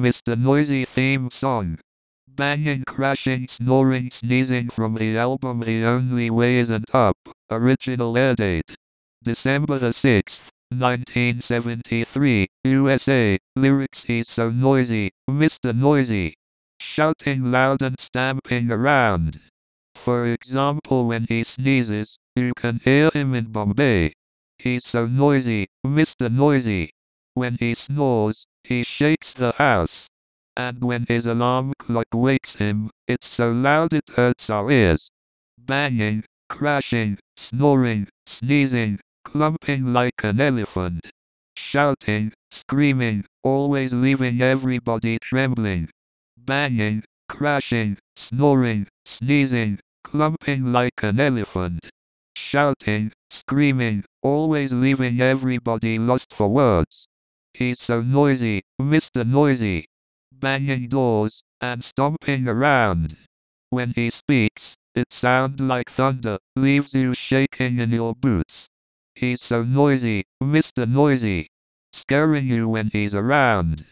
Mr. Noisy theme song. Banging, crashing, snoring, sneezing from the album The Only Way Isn't Up. Original air date. December the 6th, 1973, USA. Lyrics He's so noisy, Mr. Noisy. Shouting loud and stamping around. For example, when he sneezes, you can hear him in Bombay. He's so noisy, Mr. Noisy. When he snores, he shakes the house. And when his alarm clock wakes him, it's so loud it hurts our ears. Banging, crashing, snoring, sneezing, clumping like an elephant. Shouting, screaming, always leaving everybody trembling. Banging, crashing, snoring, sneezing, clumping like an elephant. Shouting, screaming, always leaving everybody lost for words. He's so noisy, Mr. Noisy. Banging doors, and stomping around. When he speaks, it sounds like thunder, leaves you shaking in your boots. He's so noisy, Mr. Noisy. Scaring you when he's around.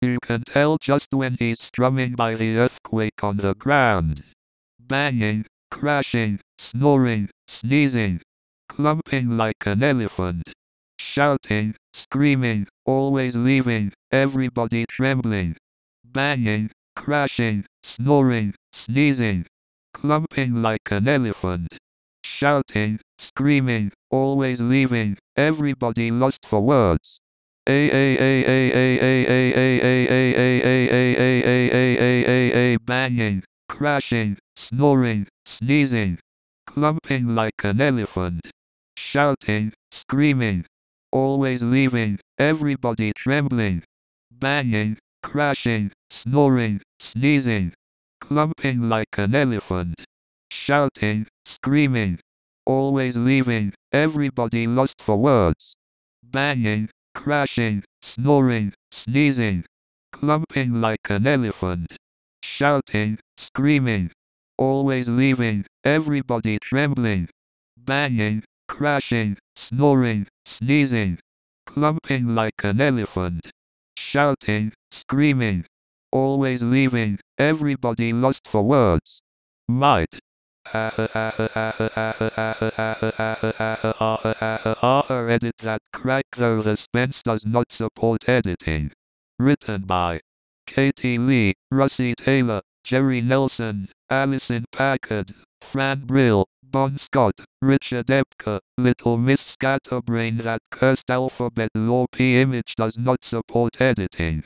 You can tell just when he's strumming by the earthquake on the ground. Banging, crashing, snoring, sneezing, clumping like an elephant shouting, screaming, always leaving, everybody trembling, banging, crashing, snoring, sneezing, clumping like an elephant, shouting, screaming, always leaving, everybody lost for words. A a a a a a a a a a a a a a a Banging, crashing, snoring, sneezing, clumping like an elephant, shouting, screaming, always leaving everybody trembling. Banging, crashing, snoring, sneezing, clumping like an elephant. Shouting, screaming, always leaving everybody lost for words. Banging, crashing, snoring, sneezing, clumping like an elephant. Shouting, screaming, always leaving everybody trembling. Banging, crashing, snoring, sneezing, clumping like an elephant. Shouting, screaming, always leaving everybody lost for words. Might. edit that crack though the Spence does not support editing. Written by Katie Lee, Russi Taylor, Jerry Nelson, Alison Packard, Fran Brill, Bon Scott, Richard Epcar, Little Miss Scatterbrain that cursed alphabet law p image does not support editing.